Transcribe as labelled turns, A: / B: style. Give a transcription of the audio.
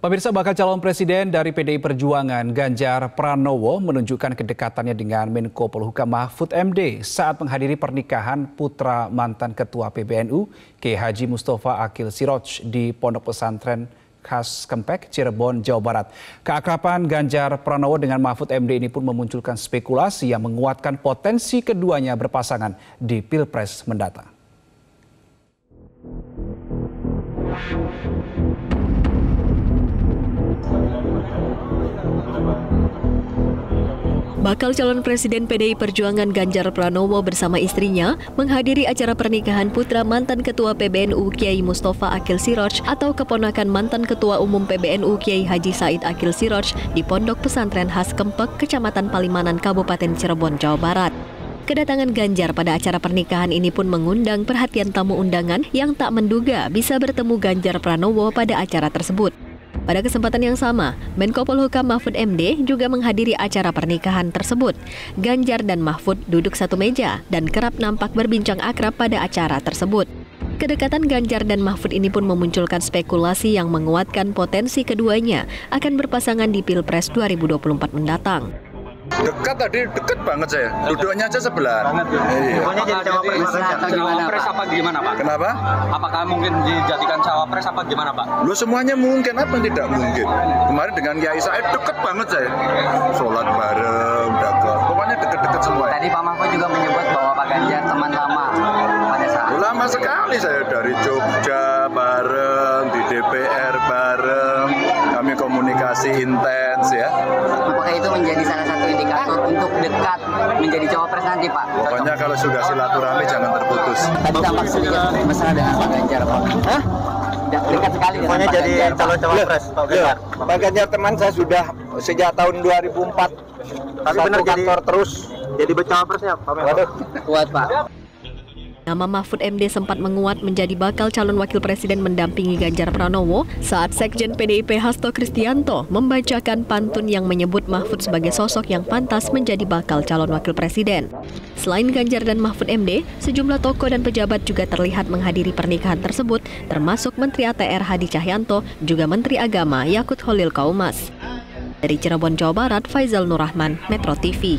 A: Pemirsa bakal calon presiden dari PDI Perjuangan Ganjar Pranowo menunjukkan kedekatannya dengan Menko Polhukam Mahfud MD saat menghadiri pernikahan putra mantan Ketua PBNU K. Haji Mustafa Akil Siroj di Pondok Pesantren khas Kempek, Cirebon, Jawa Barat. Keakraban Ganjar Pranowo dengan Mahfud MD ini pun memunculkan spekulasi yang menguatkan potensi keduanya berpasangan di Pilpres mendatang.
B: Bakal calon Presiden PDI Perjuangan Ganjar Pranowo bersama istrinya menghadiri acara pernikahan putra mantan Ketua PBNU Kiai Mustafa Akil Siroj atau keponakan mantan Ketua Umum PBNU Kiai Haji Said Akil Siroj di Pondok Pesantren Khas Kempek, Kecamatan Palimanan, Kabupaten Cirebon, Jawa Barat. Kedatangan Ganjar pada acara pernikahan ini pun mengundang perhatian tamu undangan yang tak menduga bisa bertemu Ganjar Pranowo pada acara tersebut. Pada kesempatan yang sama, Menko Polhukam Mahfud MD juga menghadiri acara pernikahan tersebut. Ganjar dan Mahfud duduk satu meja dan kerap nampak berbincang akrab pada acara tersebut. Kedekatan Ganjar dan Mahfud ini pun memunculkan spekulasi yang menguatkan potensi keduanya akan berpasangan di Pilpres 2024 mendatang.
C: Dekat tadi, deket banget saya. Duduknya aja sebelah.
D: Iya. Pokoknya jadi cawapres atau gimana, Pak? apa gimana, Pak?
C: Kenapa?
D: Apakah mungkin dijadikan cawapres apa gimana, Pak?
C: Lu semuanya mungkin apa yang tidak mungkin? Kemarin dengan Kiai Said deket banget saya. Sholat bareng, dagang. Pokoknya deket-deket semua.
E: Tadi Pak Mahfud juga menyebut bahwa Pak Ganjar teman lama pada saat.
C: Lama sekali saya dari Jogja bareng, di DPR. Kami komunikasi intens ya.
E: Apakah itu menjadi salah satu indikator untuk dekat menjadi cawapres nanti Pak?
C: Pokoknya kalau sudah silaturahmi jangan terputus.
E: Tadi tampak sedikit mesra dengan Pak Ganjar Pak. Hah? Dekat sekali dengan
D: Pokoknya
E: Pak
D: jadi calon cawapres Pak Ganjar.
F: Pak Ganjar teman saya sudah sejak tahun 2004
D: Tapi
F: satu
D: benar jadi
F: terus.
D: jadi bacawapresnya Pak.
F: Waduh,
E: Kuat Pak.
B: Nama Mahfud MD sempat menguat menjadi bakal calon wakil presiden mendampingi Ganjar Pranowo saat Sekjen PDIP Hasto Kristianto membacakan pantun yang menyebut Mahfud sebagai sosok yang pantas menjadi bakal calon wakil presiden. Selain Ganjar dan Mahfud MD, sejumlah tokoh dan pejabat juga terlihat menghadiri pernikahan tersebut, termasuk Menteri ATR Hadi Cahyanto, juga Menteri Agama Yakut Holil Kaumas. Dari Cirebon, Jawa Barat, Faizal Nurrahman, Metro TV.